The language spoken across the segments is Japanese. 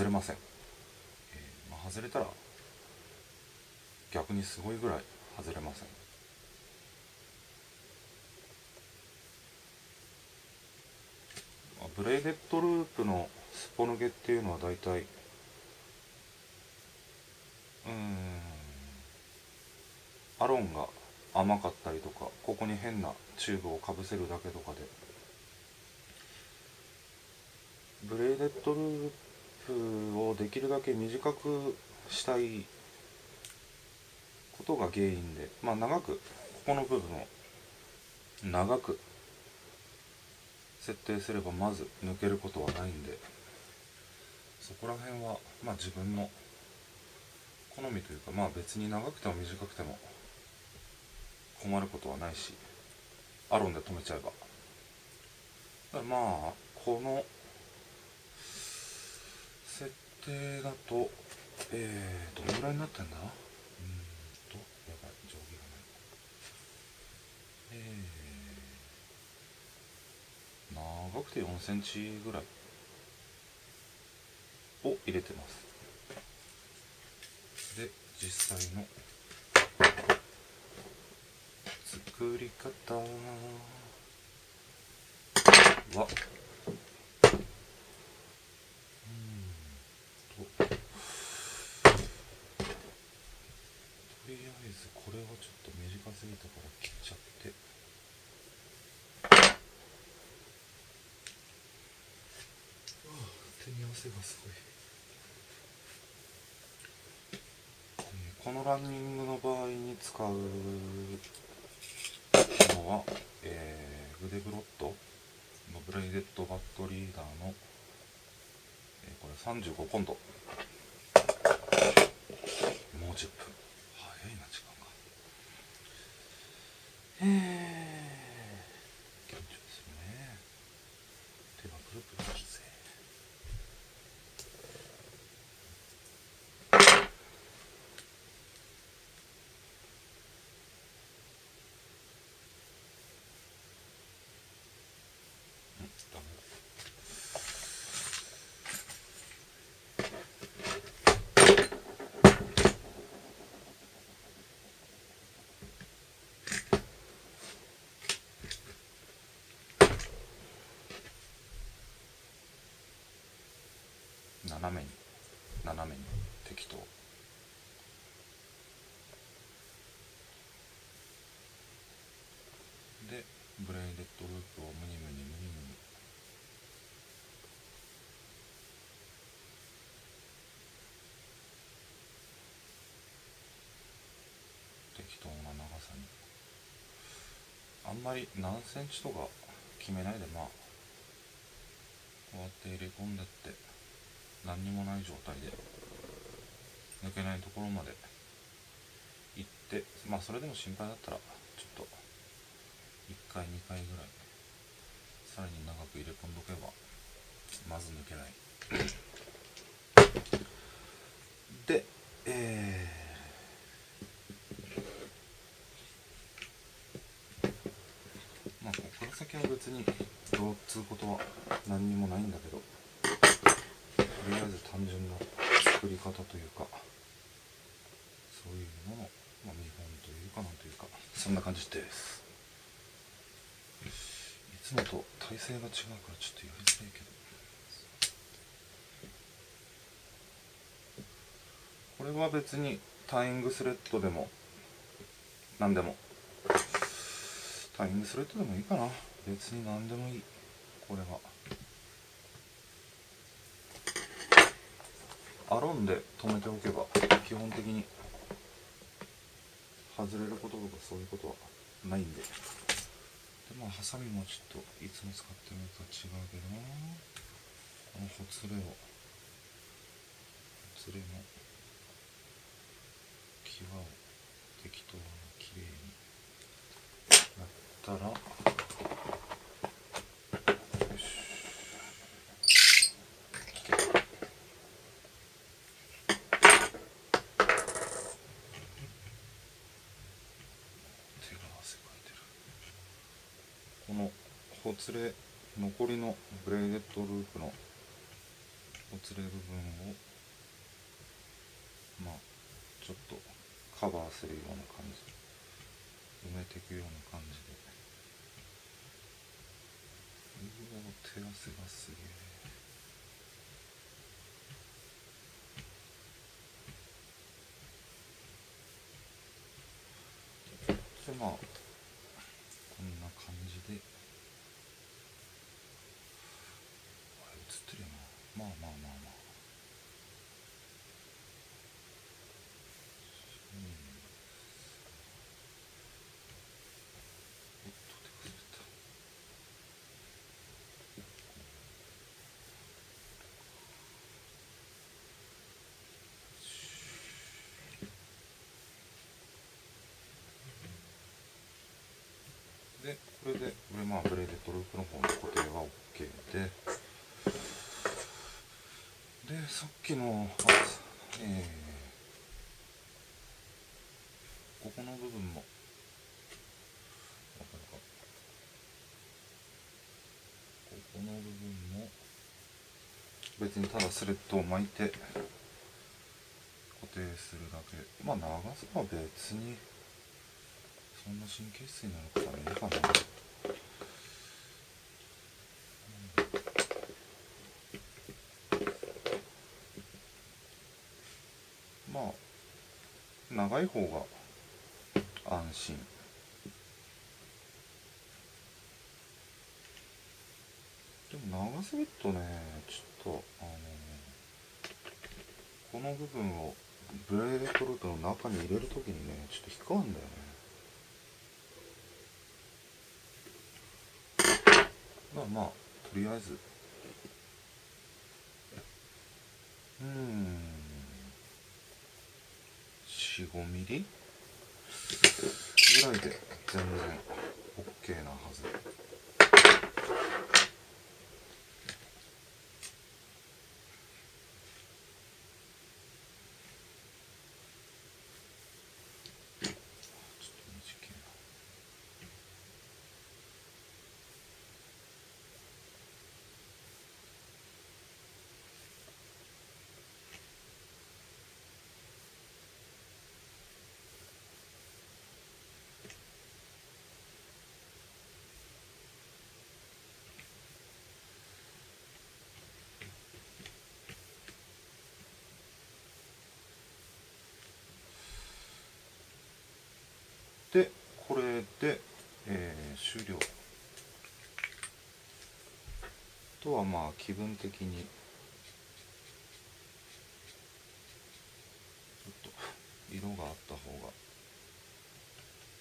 外れません、えーまあ、外れたら逆にすごいぐらい外れません。 braided loop のすっぽ抜けっていうのは大体うんアロンが甘かったりとかここに変なチューブをかぶせるだけとかでブレーデッドループをできるだけ短くしたいことが原因でまあ長くここの部分を長く設定すればまず抜けることはないんでそこら辺はまあ自分の好みというかまあ別に長くても短くても困ることはないしアロンで止めちゃえば。まあこの定だとえー、どのぐらいになってんだ？うんとやばい定規がない。えー、長くて4センチぐらいを入れてます。で実際の作り方はうーんととりあえずこれはちょっと短すぎたから切っちゃって。手に汗がすごい。えーこのランニングの場合に使うのは、えーグデブロットのブレイデッドバットリーダーの、えーこれ35ポンド。もう10分早いな時間がへえー、緊張するね手がプルプルするぜうんダメだ斜めに斜めに適当。でブレイデッドループをムニムニムニムニ。適当な長さに。あんまり何センチとか決めないでまあこうやって入れ込んでって。何にもない状態で抜けないところまで行ってまあそれでも心配だったらちょっと1回2回ぐらいさらに長く入れ込んどけばまず抜けない。でえー、まあここから先は別にどうっつうことは何にもないんだけどりあえず単純な作り方というかそういうのの、まあ、見本というかなんというかそんな感じです。いつもと体勢が違うからちょっとやりづらいけど。これは別にタイングスレッドでも何でも。タイイングスレッドでもいいかな。別に何でもいい。これは。ロンで止めておけば基本的に外れることとかそういうことはないんで。でまあハサミもちょっといつも使ってるのと違うけどな。このほつれをほつれの際を適当にきれいにやったらよし手が汗かいてるこのほつれ残りのブレーデッドループのおつれ部分をまあちょっとカバーするような感じ。埋めていくような感じで。うわ手汗がすげえでまあこんな感じであれ映ってるよなまあまあまあまあうんおっと手が滑ったでこれでこれまあブレーデッドループの方の固定は OK で。でさっきのえー、ここの部分もここの部分も別にただスレッドを巻いて固定するだけ。まあ長さは別にそんな神経質になることはねえかなまあ長い方が安心。でも長すぎるとねちょっとあのこの部分をブレードループの中に入れるときにねちょっと引っかかるんだよね。まあまあとりあえず。うん。45ミリ？ぐらいで全然 OK なはずちょっと短いなでこれで、えー終了。あとはまあ気分的に。ちょっと色があった方が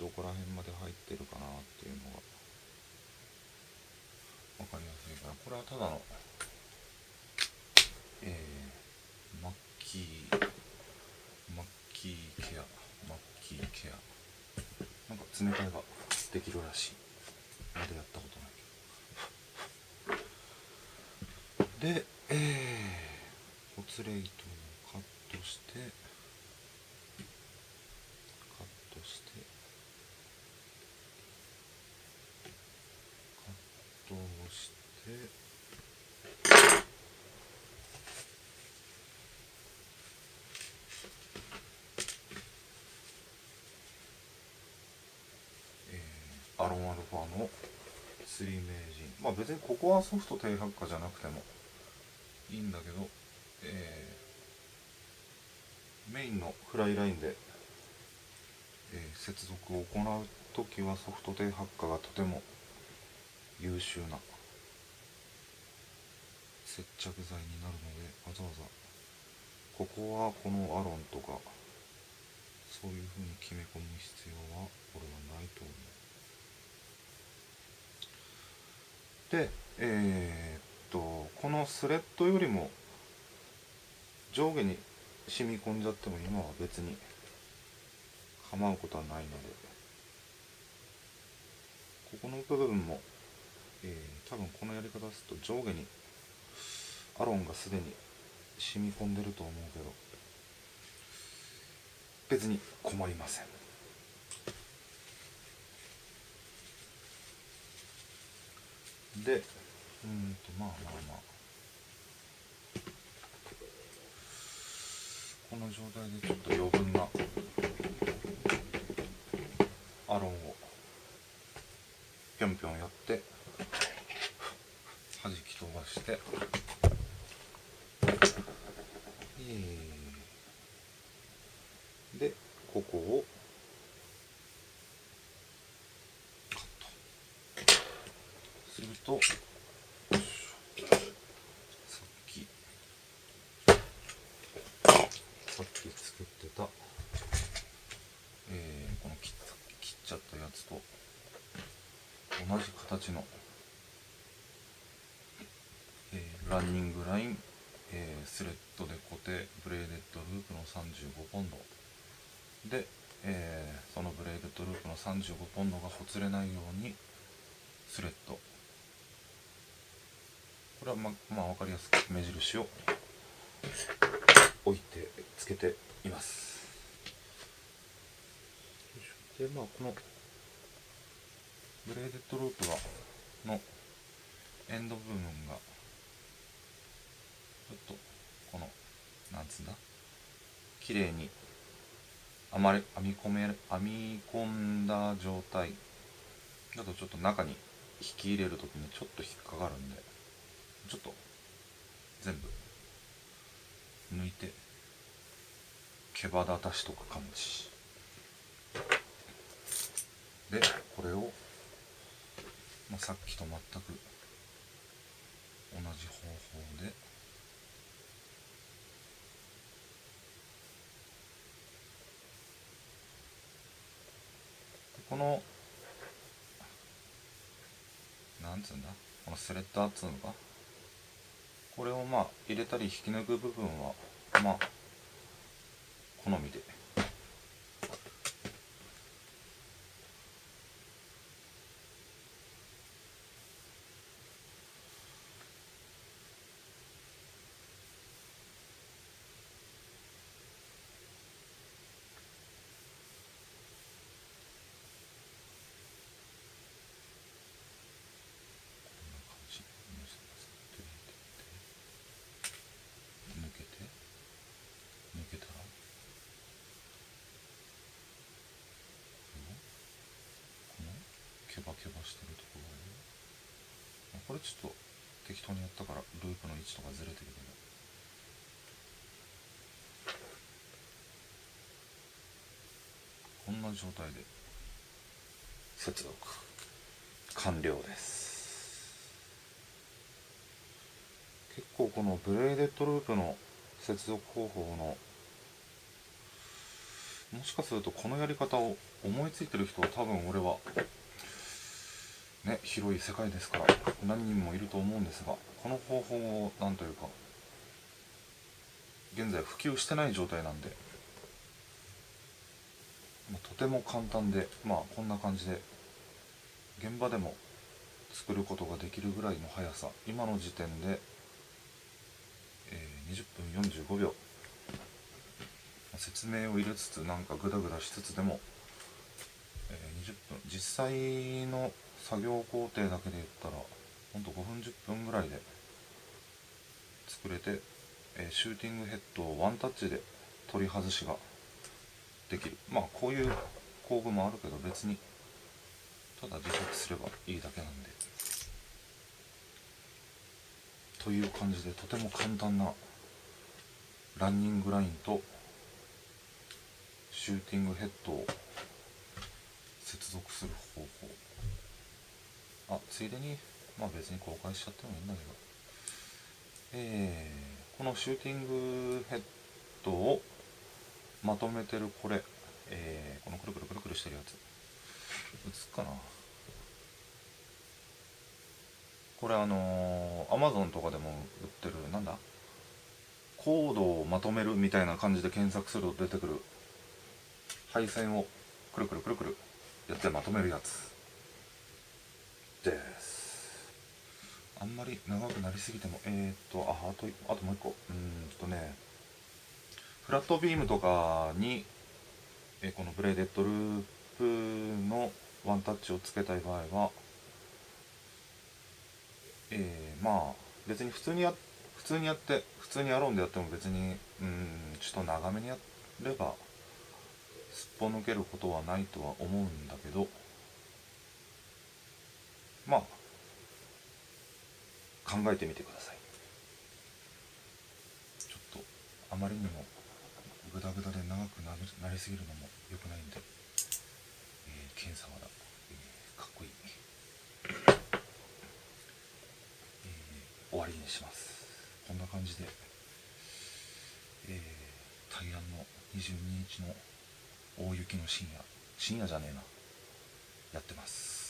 どこら辺まで入ってるかなっていうのが分かりやすいからこれはただのえー、マッキーマッキーケア。マッ詰め替えができるらしい。まだやったことないけど。でえー、ほつれ糸をカットしてカットしてカットをしてえーアロンアルファのスリー名人。まあ別にここはソフト低発火じゃなくてもいいんだけど、えーメインのフライラインで、えー接続を行う時はソフト低発火がとても優秀な接着剤になるのでわざわざここはこのアロンとかそういう風に決め込む必要は俺はないと思う。でえーっとこのスレッドよりも上下に染み込んじゃっても今は別に構うことはないのでここの部分も、えー多分このやり方ですと上下にアロンがすでに染み込んでると思うけど別に困りません。でうんとまあまあまあこの状態でちょっと余分なアロンをぴょんぴょんやって弾き飛ばして。いいrunning line、えースレッドで固定 braided loop の35ポンド。で、えーその braided loop の35ポンドがほつれないようにスレッド。これはままあ分かりやすく目印を置いてつけています。でまあこのブレーデッドループがのエンド部分がょっとこのなんつうんだ？綺麗にあまり編み込める編み込んだ状態だとちょっと中に引き入れるときにちょっと引っかかるんでちょっと全部抜いて毛羽立たしとか感じでこれを、まあ、さっきと全く同じ方法でこのなんつうんだ？このスレッダーっつうのか？これをまあ入れたり引き抜く部分はまあ好みでこんな感じ抜けて抜けたらこのケバケバしてるところこれちょっと適当にやったからループの位置とかずれてるけどこんな状態で接続完了です。結構このブレーデッドループの接続方法のもしかするとこのやり方を思いついてる人は多分俺はね広い世界ですから何人もいると思うんですがこの方法を何というか現在普及してない状態なんでまあとても簡単でまあこんな感じで現場でも作ることができるぐらいの速さ今の時点で、えー20分45秒。説明を入れつつなんかグダグダしつつでも、えー20分。実際の作業工程だけで言ったらほんと5分10分ぐらいで作れて、えシューティングヘッドをワンタッチで取り外しができる。まあこういう工具もあるけど別にただ自作すればいいだけなんで。という感じでとても簡単なランニングラインとシューティングヘッドを接続する方法。あついでにまあ別に公開しちゃってもいいんだけど。えー、このシューティングヘッドをまとめてるこれ、えーこのくるくるくるくるしてるやつ。映すかな。これあのー、Amazon とかでも売ってるなんだ？コードをまとめるみたいな感じで検索すると出てくる。配線をくるくるくるくるやってまとめるやつ。です。あんまり長くなりすぎてもえー、っとああとあともう一個。うんとねフラットビームとかにえこのブレーデッドループのワンタッチをつけたい場合はえーまあ別に普通にや普通にやって普通にアローンでやっても別にうんちょっと長めにやればすっぽ抜けることはないとは思うんだけど。まあ考えてみてください。ちょっとあまりにもグダグダで長くなりなりすぎるのも良くないんで、えー、検査はだ、えーかっこいい、えー終わりにします。こんな感じで、えー、対岸の22日の大雪の深夜。深夜じゃねえな。やってます。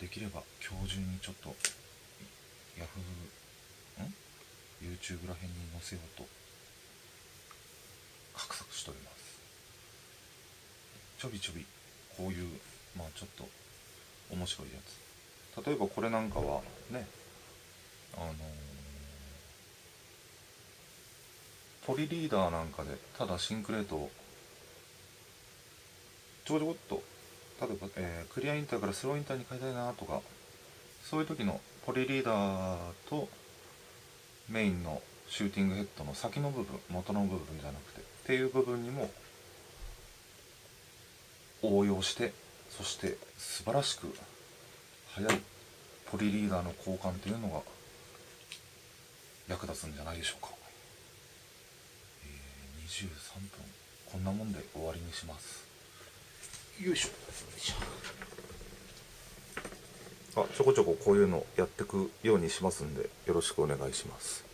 できれば今日中にちょっとヤフーん？YouTube らへんに載せようと画策しております。ちょびちょびこういうまあちょっと面白いやつ。例えばこれなんかはねあのーポリリーダーなんかでただシンクレートをちょこちょこっと例えば、えークリアインターからスローインターに変えたいなとかそういう時のポリリーダーとメインのシューティングヘッドの先の部分元の部分じゃなくてっていう部分にも応用してそして素晴らしく速いポリリーダーの交換というのが役立つんじゃないでしょうか、えー、23分こんなもんで終わりにします。よいしょ。あちょこちょここういうのやってくようにしますんでよろしくお願いします。